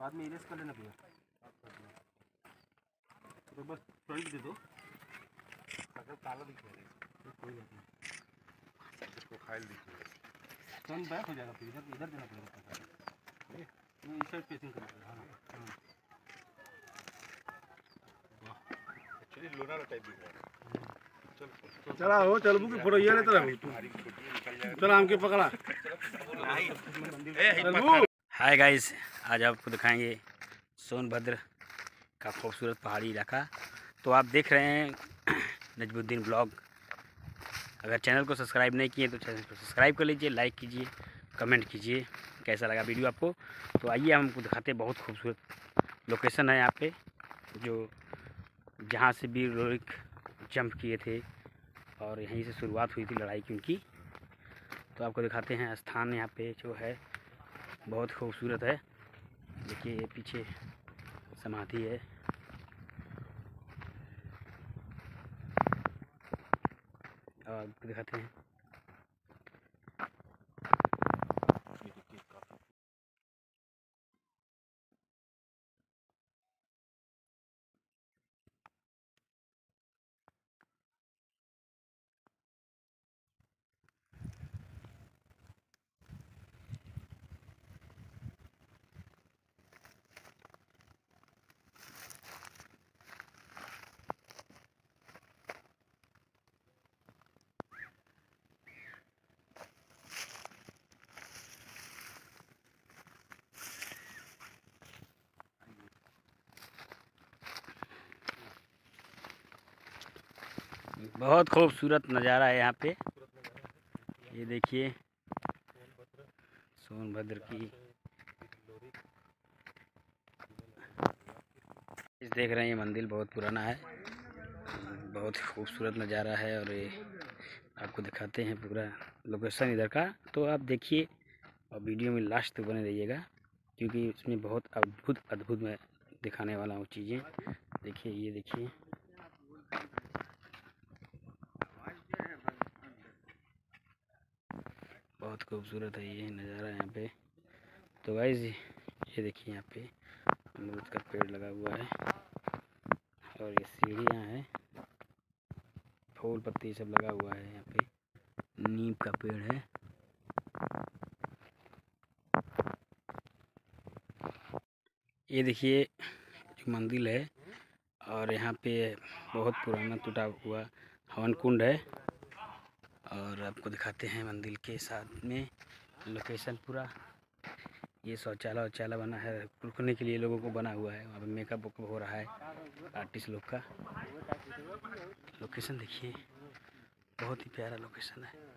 बाद में इरेज कर लेना भैया तो बस थोड़ी दे दो अगर काला दिख रहा है कोई बात नहीं इसको फ़ाइल दिख रही है टर्न बैक हो जाएगा फिर इधर इधर देना पड़ेगा नहीं इस साइड फेसिंग करना पड़ेगा हाँ हाँ एक्चुअली लोनारा टाइप दिख रहा है चला हो चल बुक फ़ोटो ये लेते रहो तू चल हमके पकड़ा हाय गाइस आज आपको दिखाएँगे सोनभद्र का खूबसूरत पहाड़ी इलाका। तो आप देख रहे हैं नजमुद्दीन ब्लॉग। अगर चैनल को सब्सक्राइब नहीं किए तो चैनल को सब्सक्राइब कर लीजिए, लाइक कीजिए, कमेंट कीजिए, कैसा लगा वीडियो आपको? तो आइए हम आपको दिखाते हैं, बहुत खूबसूरत लोकेशन है यहाँ पे, जो जहाँ से वीर रोहित जंप किए थे और यहीं से शुरुआत हुई थी लड़ाई की उनकी। तो आपको दिखाते हैं स्थान यहाँ पे जो है। बहुत खूबसूरत है। देखिए ये पीछे समाधि है। और दिखाते हैं। बहुत खूबसूरत नज़ारा है यहाँ पे। ये देखिए, सोनभद्र की। इस देख रहे हैं, ये मंदिर बहुत पुराना है। बहुत ही खूबसूरत नज़ारा है और ये आपको दिखाते हैं पूरा लोकेशन इधर का। तो आप देखिए और वीडियो में लास्ट तक बने रहिएगा, क्योंकि इसमें बहुत अद्भुत अद्भुत मैं दिखाने वाला हूँ चीज़ें। देखिए, ये देखिए। बहुत खूबसूरत है ये नज़ारा यहाँ पे। तो गाइज़ ये देखिए यहाँ पे अमरूद का पेड़ लगा हुआ है और ये सीढ़ियाँ हैं। फूल पत्ती सब लगा हुआ है यहाँ पे। नीम का पेड़ है। ये देखिए जो मंदिर है और यहाँ पे बहुत पुराना टूटा हुआ हवन कुंड है। और आपको दिखाते हैं मंदिर के साथ में लोकेशन पूरा। ये शौचालय वौचालय बना है। रुकने के लिए लोगों को बना हुआ है। वहाँ पर मेकअप वेकअप हो रहा है आर्टिस्ट लोग का। लोकेशन देखिए। बहुत ही प्यारा लोकेशन है।